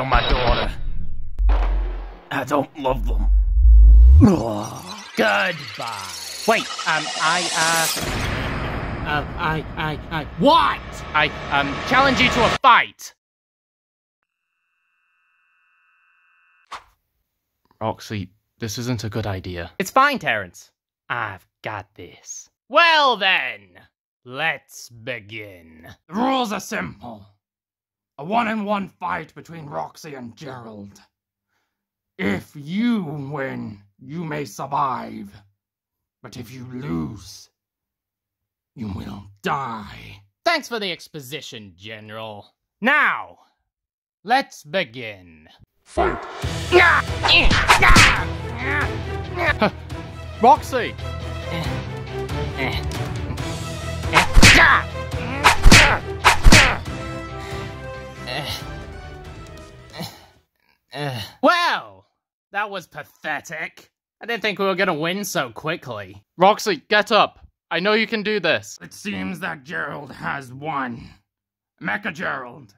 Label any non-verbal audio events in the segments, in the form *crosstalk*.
kill my daughter. I don't love them. *sighs* Goodbye. Wait, um, I, uh, uh, I, I, I, what? I, um, challenge you to a fight. Rocksey, this isn't a good idea. It's fine, Terrence. I've got this. Well then, let's begin. The rules are simple. A one-on-one fight between Rocksey and Gerald. If you win, you may survive. But if you lose, you will die. Thanks for the exposition, General. Now, let's begin. Fight. *laughs* Rocksey! *laughs* *sighs* Well, that was pathetic. I didn't think we were gonna win so quickly. Rocksey, get up. I know you can do this. It seems that Gerald has won. Mecha Gerald.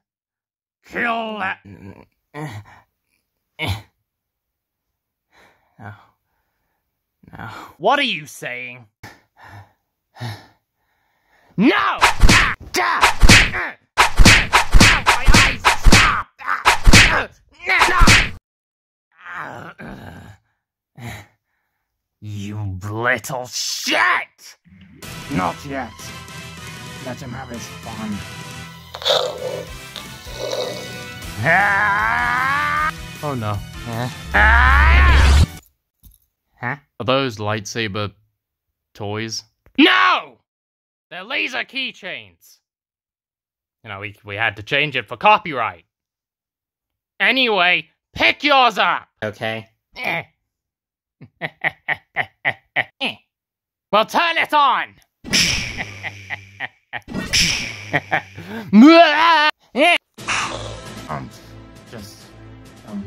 Kill that. *sighs* No. No. What are you saying? *sighs* No! Ah! Ah! Ah! My eyes! Stop! Ah! Ah! No! You little shit! Not yet. Let him have his fun. Oh no. Huh? Are those lightsaber toys? No! They're laser keychains. You know, we, we had to change it for copyright. Anyway, pick yours up! Okay. *laughs* *laughs* Well, turn it on! Um, just, um,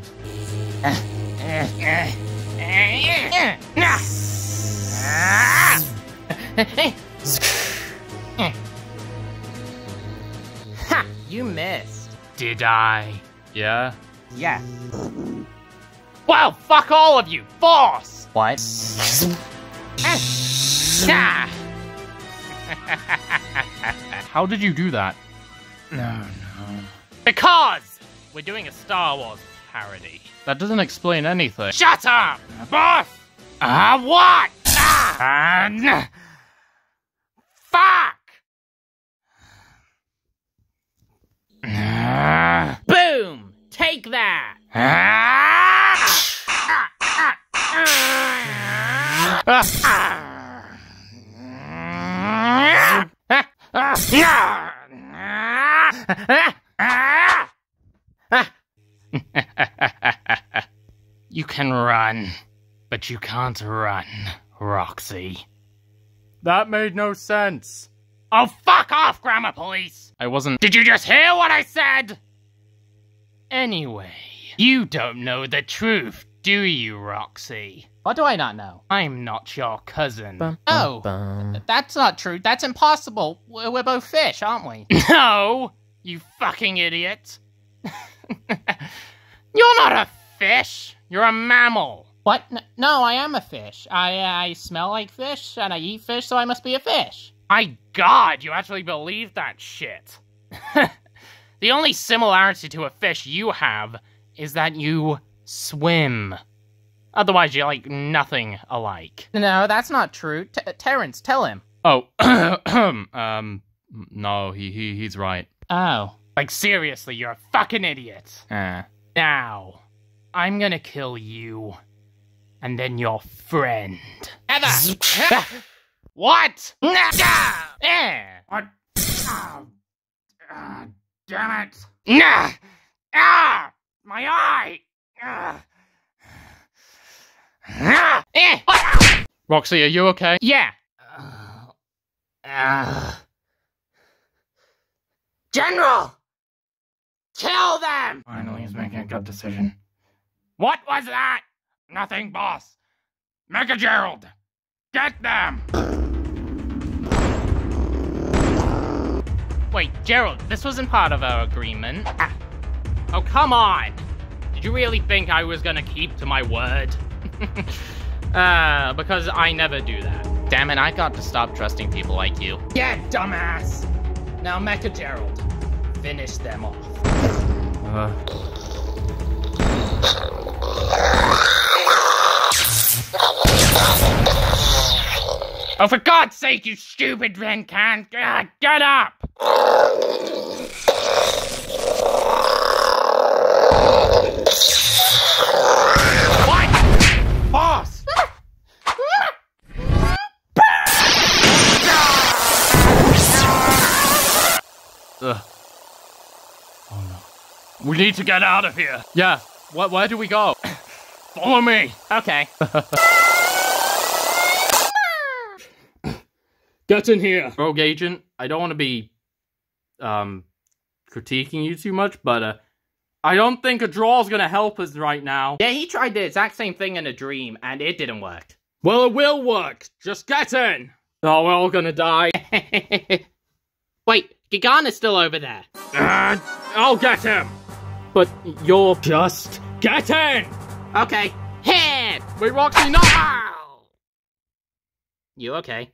Ha! You missed. Did I? Yeah? Yeah. Well, fuck all of you! Force! What? *laughs* How did you do that? no, no. Because we're doing a Star Wars parody. That doesn't explain anything. Shut up, boss! Ah, what? Ah, n- fuck! Ah, Boom! Take that! ah, ah, ah, ah, ah, ah. You can run, but you can't run, Rocksey. That made no sense. Oh, fuck off, Grammar Police! I wasn't. Did you just hear what I said? Anyway, you don't know the truth, do you, Rocksey? What do I not know? I'm not your cousin. Oh, that's not true. That's impossible. We're, we're both fish, aren't we? *laughs* No, you fucking idiot. *laughs* You're not a fish. You're a mammal. What? No, I am a fish. I I smell like fish and I eat fish, so I must be a fish. My god, you actually believe that shit. *laughs* the only similarity to a fish you have is that you swim. Otherwise, you're like nothing alike. No, that's not true. T- Terrence, tell him. Oh, *clears throat* um, no, he, he he's right. Oh. Like, seriously, you're a fucking idiot. Uh, Now, I'm gonna kill you. And then your friend. Heather! *laughs* what? *laughs* Eh. What? Oh, damn it. Nah! Ah! My eye! Ah! Ah! Eh! Rocksey, are you okay? Yeah! Uh, General! Kill them! Finally, he's making a good decision. What was that? Nothing, boss. Mecha Gerald. Get them. Wait, Gerald, this wasn't part of our agreement. Oh, come on! Did you really think I was gonna keep to my word? *laughs* uh, because I never do that. Damn it, I got to stop trusting people like you. Yeah, dumbass! Now, Mecha Gerald, finish them off. Uh, Oh, for God's sake, you stupid Van Can! God, get up! Ugh. Oh no. We need to get out of here. Yeah. Where, where do we go? *coughs* Follow me. Okay. *laughs* Get in here. Rogue agent, I don't want to be um critiquing you too much, but uh I don't think a draw's gonna help us right now. Yeah, he tried the exact same thing in a dream, and it didn't work. Well, it will work. Just get in. Oh, we're all gonna die. *laughs* Wait, Gigana's still over there. Uh, I'll get him. But you're just get in. Okay. Hit! Wait, Rocksey, no. You okay?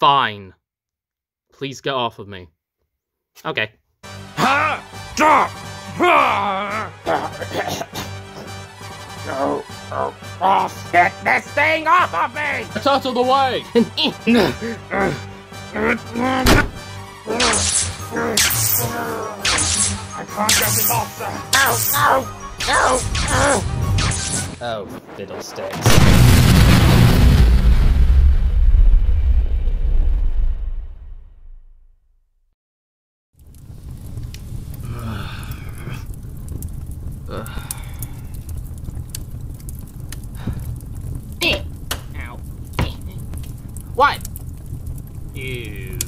Fine. Please get off of me. Okay. Ha! Stop! Ha! No, no, get this thing off of me! Get out of the way. *laughs* *laughs* I off! Oh, fiddlesticks. *sighs* Ow. What? Ew.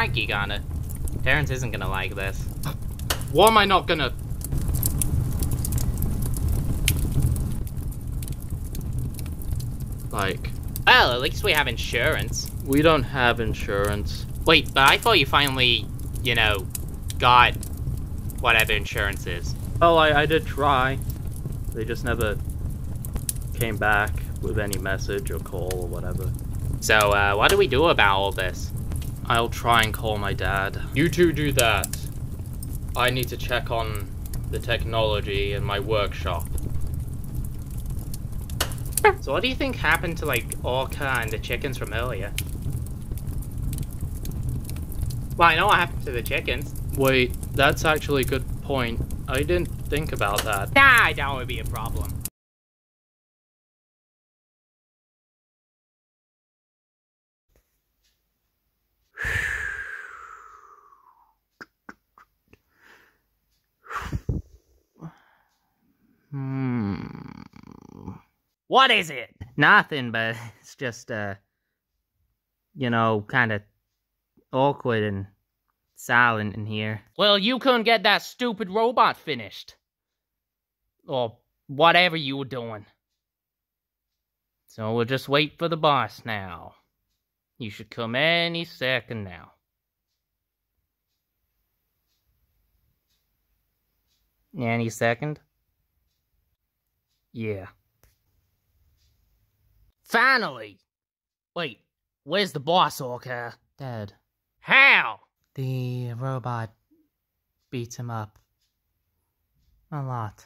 Right, Gigana. Terrence isn't gonna like this. *gasps* Why am I not gonna? Like, Well, at least we have insurance. we don't have insurance. Wait, but I thought you finally, you know, got whatever insurance is. Well, I, I did try. They just never came back with any message or call or whatever. So, uh, what do we do about all this? I'll try and call my dad. You two do that. I need to check on the technology in my workshop. So, what do you think happened to, like, Orca and the chickens from earlier? Well, I know what happened to the chickens. Wait, that's actually a good point. I didn't think about that. Nah, I doubt it would be a problem. What is it? Nothing, but *laughs* it's just, uh, you know, kind of awkward and silent in here. Well, you couldn't get that stupid robot finished. Or whatever you were doing. So we'll just wait for the boss now. You should come any second now. Any second? Yeah. Finally! Wait, where's the boss, Orca? Dead. How? The robot beat him up. A lot.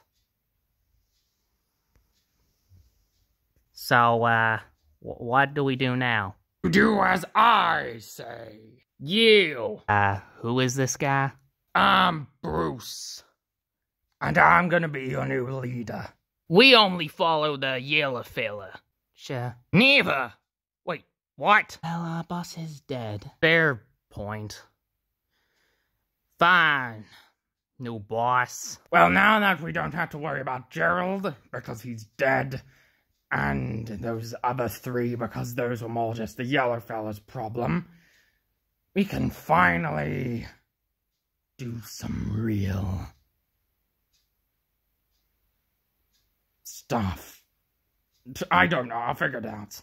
So, uh, wh- what do we do now? Do as I say. You! Uh, who is this guy? I'm Bruce. And I'm gonna be your new leader. We only follow the yellow fella. Sure. Neither! Wait, what? Well, our boss is dead. Fair point. Fine. New boss. Well, now that we don't have to worry about Gerald because he's dead, and those other three because those were more just the yellow fella's problem, we can finally do some real stuff. I don't know, I'll figure it out.